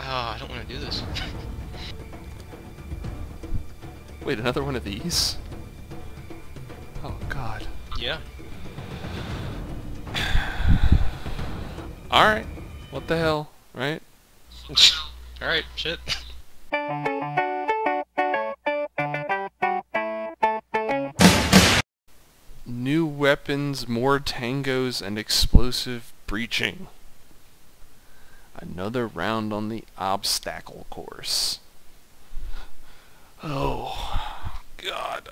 Oh, I don't want to do this. Wait, another one of these? Oh god. yeah. Alright. What the hell, right? Alright, shit. New weapons, more tangos, and explosive breaching. Another round on the obstacle course. Oh, God.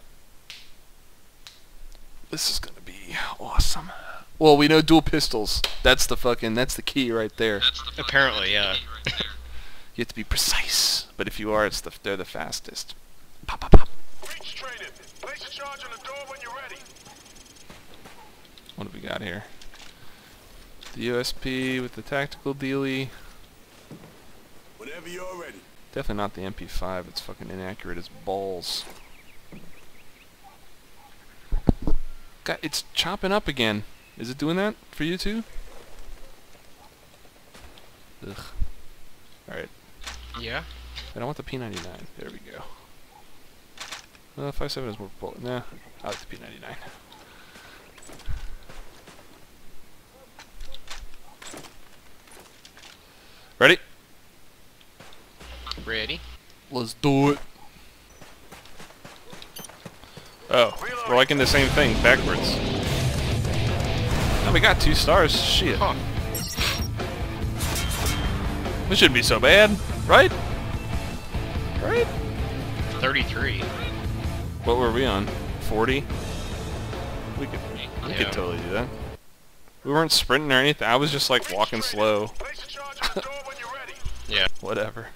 This is gonna be awesome. Well, we know dual pistols. That's the fucking, that's the key right there. Apparently, yeah. You have to be precise. But if you are, it's the, they're the fastest. Pop, pop, pop. Breach traded. Place a charge on the door when you're ready. What do we got here? The USP with the tactical dealie. Whenever you're ready. Definitely not the MP5. It's fucking inaccurate as balls. God, it's chopping up again. Is it doing that for you too? Ugh. Alright. Yeah. I don't want the P99. There we go. Uh, 5.7 is more bullet. Nah, I like the P99. Ready? Ready? Let's do it. Oh, we're liking the same thing, backwards. Oh, we got two stars. Shit. Huh. This shouldn't be so bad, right? Right? 33. What were we on? 40? We could, we Yeah. could totally do that. We weren't sprinting or anything. I was just like walking slow. yeah. a charge on the door when you're ready. Yeah. Whatever.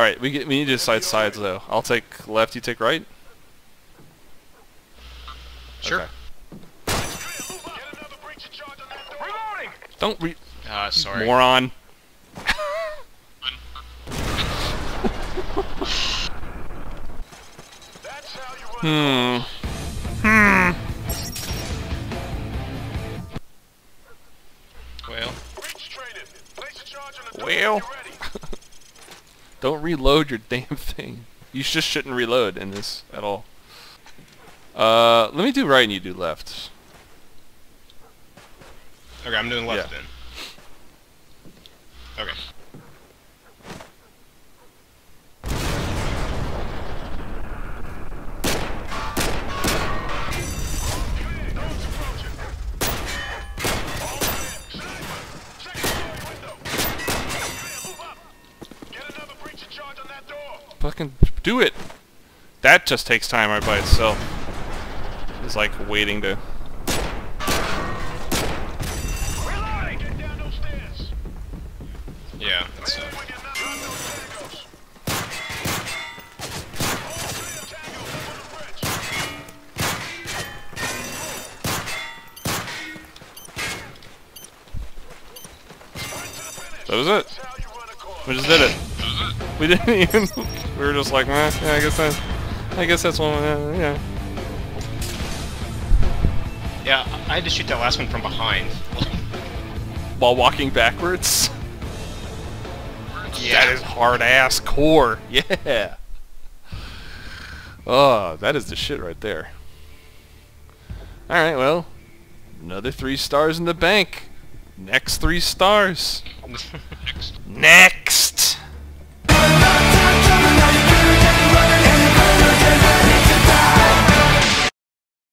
Alright, we get we need to decide sides though. I'll take left, you take right? Sure. Okay. Get another breaching charge on that door. Reloading. Don't re- Ah, sorry. moron. That's how you run. Hmm. Well, Breach traded. Place a charge on the door Well. when you're ready. Don't reload your damn thing. You just shouldn't reload in this at all. Uh, let me do right and you do left. okay, I'm doing left Yeah. then. Okay. Doors approaching. All clear. Sniper. Second floor window. Clear. Move up. Get another breaching charge on that door. Fucking do it. That just takes time right by itself. It's like waiting to. Reloading. Get down those stairs. Yeah, that's When you're not on those tangos. All clear tango. Over the bridge. Sprint to the finish. That was it. That's how you run a course. We just did it. We didn't even. We were just like, eh, yeah, I guess that. I guess that's one. Uh, yeah. yeah. I had to shoot that last one from behind. While walking backwards. yeah. That is hard ass core. Yeah. Oh, that is the shit right there. Alright, well. Another three stars in the bank. Next three stars. Next!